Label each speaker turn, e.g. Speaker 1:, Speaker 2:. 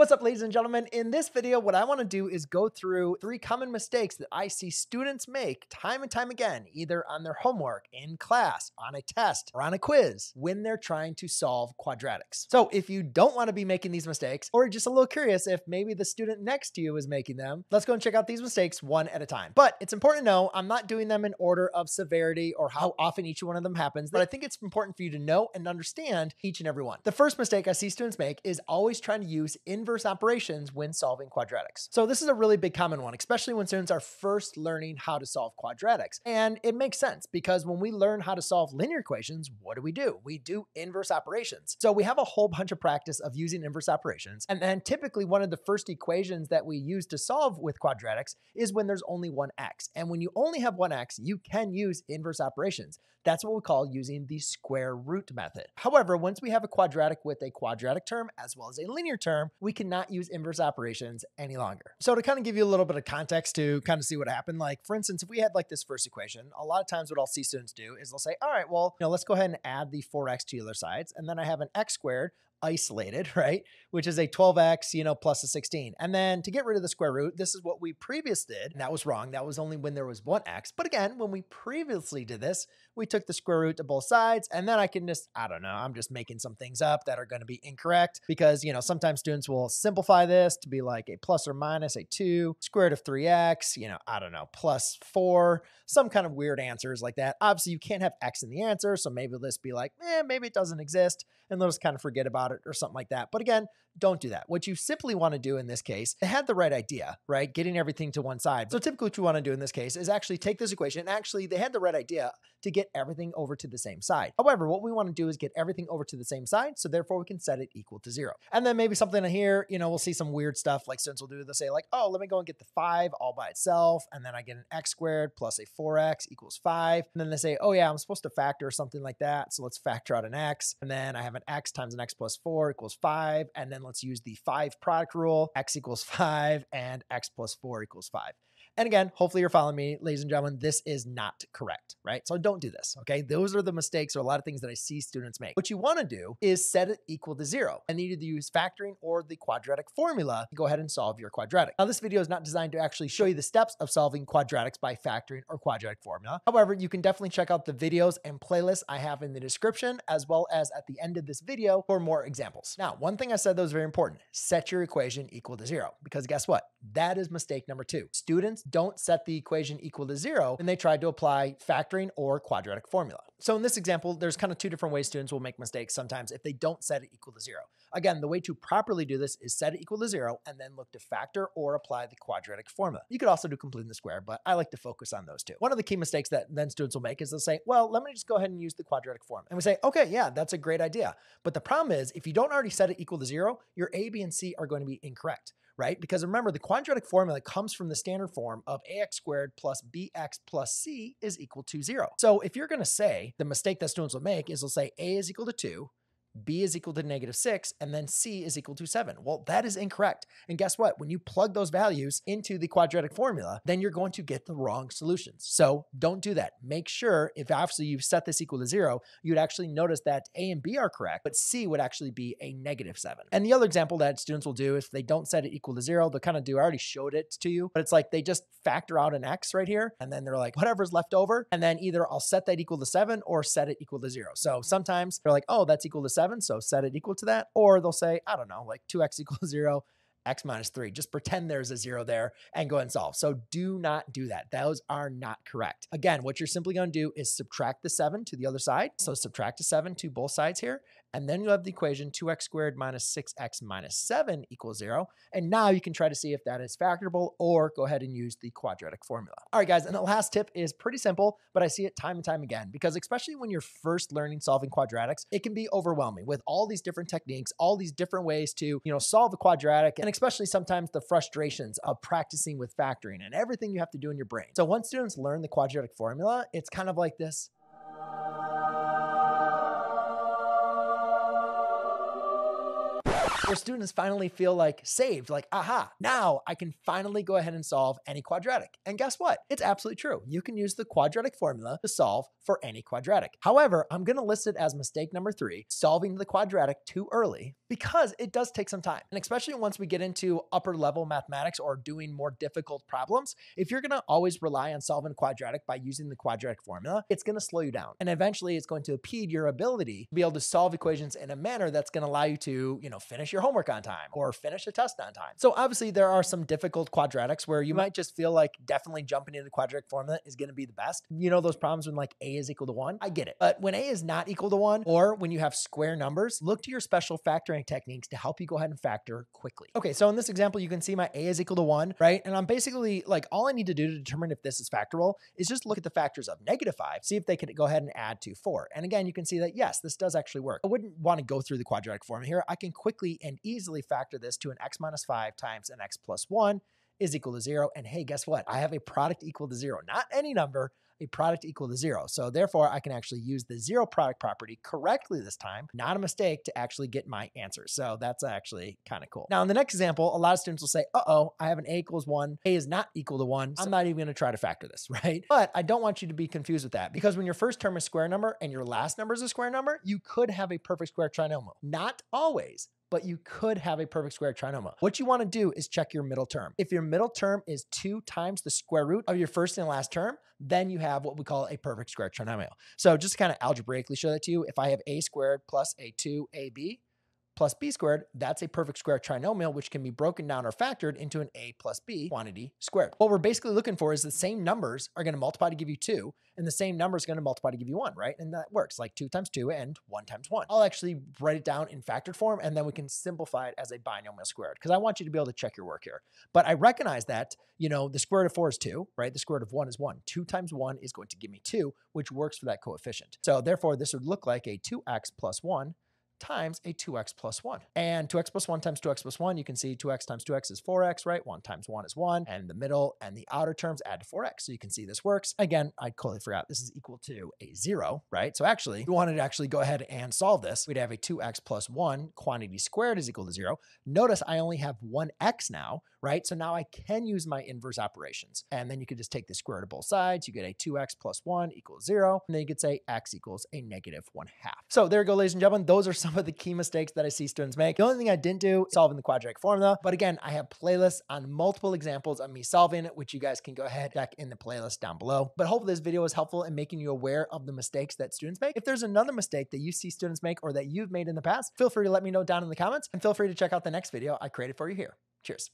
Speaker 1: What's up, ladies and gentlemen? In this video, what I want to do is go through three common mistakes that I see students make time and time again, either on their homework, in class, on a test, or on a quiz when they're trying to solve quadratics. So if you don't want to be making these mistakes, or just a little curious if maybe the student next to you is making them, let's go and check out these mistakes one at a time. But it's important to know I'm not doing them in order of severity or how often each one of them happens, but I think it's important for you to know and understand each and every one. The first mistake I see students make is always trying to use inverse inverse operations when solving quadratics. So this is a really big common one, especially when students are first learning how to solve quadratics. And it makes sense because when we learn how to solve linear equations, what do we do? We do inverse operations. So we have a whole bunch of practice of using inverse operations. And then typically one of the first equations that we use to solve with quadratics is when there's only one x. And when you only have one x, you can use inverse operations. That's what we call using the square root method. However, once we have a quadratic with a quadratic term as well as a linear term, we cannot use inverse operations any longer. So to kind of give you a little bit of context to kind of see what happened, like for instance, if we had like this first equation, a lot of times what I'll see students do is they'll say, all right, well, you know, let's go ahead and add the 4x to the other sides. And then I have an x squared isolated, right? Which is a 12x, you know, plus a 16. And then to get rid of the square root, this is what we previously did. And that was wrong. That was only when there was one x. But again, when we previously did this, we took the square root to both sides. And then I can just, I don't know, I'm just making some things up that are going to be incorrect because, you know, sometimes students will simplify this to be like a plus or minus a 2, square root of 3x, you know, I don't know, plus 4, some kind of weird answers like that. Obviously, you can't have x in the answer. So maybe let's be like, eh, maybe it doesn't exist. And they'll just kind of forget about it or something like that. But again, don't do that. What you simply want to do in this case, they had the right idea, right? Getting everything to one side. So typically what you want to do in this case is actually take this equation. And actually, they had the right idea to get everything over to the same side. However, what we want to do is get everything over to the same side. So therefore we can set it equal to zero. And then maybe something here, you know, we'll see some weird stuff like students will do. They'll say like, oh, let me go and get the five all by itself. And then I get an x squared plus a 4x equals five. And then they say, oh yeah, I'm supposed to factor or something like that. So let's factor out an x. And then I have an x times an x plus four equals five. And then let's use the five product rule, x equals five and x plus four equals five. And again, hopefully you're following me, ladies and gentlemen. This is not correct, right? So don't do this, okay? Those are the mistakes or a lot of things that I see students make. What you want to do is set it equal to zero and either use factoring or the quadratic formula to go ahead and solve your quadratic. Now, this video is not designed to actually show you the steps of solving quadratics by factoring or quadratic formula. However, you can definitely check out the videos and playlists I have in the description as well as at the end of this video for more examples. Now, one thing I said that was very important, set your equation equal to zero because guess what? That is mistake number two. Students don't set the equation equal to zero and they tried to apply factoring or quadratic formula. So in this example, there's kind of two different ways students will make mistakes sometimes if they don't set it equal to zero. Again, the way to properly do this is set it equal to zero and then look to factor or apply the quadratic formula. You could also do completing the square, but I like to focus on those two. One of the key mistakes that then students will make is they'll say, well, let me just go ahead and use the quadratic formula. And we say, okay, yeah, that's a great idea. But the problem is if you don't already set it equal to zero, your A, B, and C are going to be incorrect right? Because remember, the quadratic formula comes from the standard form of ax squared plus bx plus c is equal to zero. So if you're going to say the mistake that students will make is they'll say a is equal to two, b is equal to negative 6, and then c is equal to 7. Well, that is incorrect. And guess what? When you plug those values into the quadratic formula, then you're going to get the wrong solutions. So don't do that. Make sure, if obviously you've set this equal to 0, you'd actually notice that a and b are correct, but c would actually be a negative 7. And the other example that students will do if they don't set it equal to 0, they'll kind of do, I already showed it to you, but it's like they just factor out an x right here, and then they're like, whatever's left over, and then either I'll set that equal to 7 or set it equal to 0. So sometimes they're like, oh, that's equal to 7 seven, so set it equal to that. Or they'll say, I don't know, like 2x equals zero, x minus 3. Just pretend there's a 0 there and go and solve. So do not do that. Those are not correct. Again, what you're simply going to do is subtract the 7 to the other side. So subtract a 7 to both sides here. And then you have the equation 2x squared minus 6x minus 7 equals 0. And now you can try to see if that is factorable or go ahead and use the quadratic formula. All right, guys, and the last tip is pretty simple, but I see it time and time again because especially when you're first learning solving quadratics, it can be overwhelming with all these different techniques, all these different ways to, you know, solve a quadratic, and especially sometimes the frustrations of practicing with factoring and everything you have to do in your brain. So once students learn the quadratic formula, it's kind of like this where students finally feel like saved, like, aha, now I can finally go ahead and solve any quadratic. And guess what? It's absolutely true. You can use the quadratic formula to solve for any quadratic. However, I'm going to list it as mistake number three, solving the quadratic too early because it does take some time. And especially once we get into upper level mathematics or doing more difficult problems, if you're going to always rely on solving quadratic by using the quadratic formula, it's going to slow you down. And eventually it's going to impede your ability to be able to solve equations in a manner that's going to allow you to, you know, finish your homework on time or finish a test on time. So obviously there are some difficult quadratics where you mm-hmm. might just feel like definitely jumping into the quadratic formula is going to be the best. You know those problems when like a is equal to 1? I get it. But when a is not equal to 1 or when you have square numbers, look to your special factoring techniques to help you go ahead and factor quickly. Okay, so in this example you can see my a is equal to 1, right? And I'm basically like all I need to do to determine if this is factorable is just look at the factors of negative 5, see if they can go ahead and add to 4. And again, you can see that yes, this does actually work. I wouldn't want to go through the quadratic formula here. I can quickly and easily factor this to an x minus 5 times an x plus 1 is equal to 0. And hey, guess what? I have a product equal to 0, not any number, a product equal to zero. So therefore, I can actually use the zero product property correctly this time, not a mistake to actually get my answer. So that's actually kind of cool. Now, in the next example, a lot of students will say, uh-oh, I have an a equals one, a is not equal to one. So I'm not even gonna try to factor this, right? But I don't want you to be confused with that because when your first term is a square number and your last number is a square number, you could have a perfect square trinomial. Not always, but you could have a perfect square trinomial. What you want to do is check your middle term. If your middle term is two times the square root of your first and last term, then you have what we call a perfect square trinomial. So just kind of algebraically show that to you, if I have a squared plus a 2ab plus b squared, that's a perfect square trinomial, which can be broken down or factored into an a plus b quantity squared. What we're basically looking for is the same numbers are going to multiply to give you two, and the same number is going to multiply to give you one, right? And that works like two times two and one times one. I'll actually write it down in factored form, and then we can simplify it as a binomial squared because I want you to be able to check your work here. But I recognize that, you know, the square root of four is two, right? The square root of one is one. Two times one is going to give me two, which works for that coefficient. So therefore, this would look like a 2x plus one times a 2x plus 1. And 2x plus 1 times 2x plus 1, you can see 2x times 2x is 4x, right? 1 times 1 is 1. And the middle and the outer terms add to 4x. So you can see this works. Again, I totally forgot this is equal to a 0, right? So actually, if we wanted to actually go ahead and solve this, we'd have a 2x plus 1 quantity squared is equal to 0. Notice I only have 1x now, right? So now I can use my inverse operations. And then you could just take the square root of both sides. You get a 2x plus 1 equals 0. And then you could say x equals a negative 1 half. So there you go, ladies and gentlemen. Those are some some of the key mistakes that I see students make. The only thing I didn't do solving the quadratic formula, but again, I have playlists on multiple examples of me solving it, which you guys can go ahead check in the playlist down below. But hopefully this video was helpful in making you aware of the mistakes that students make. If there's another mistake that you see students make or that you've made in the past, feel free to let me know down in the comments and feel free to check out the next video I created for you here. Cheers.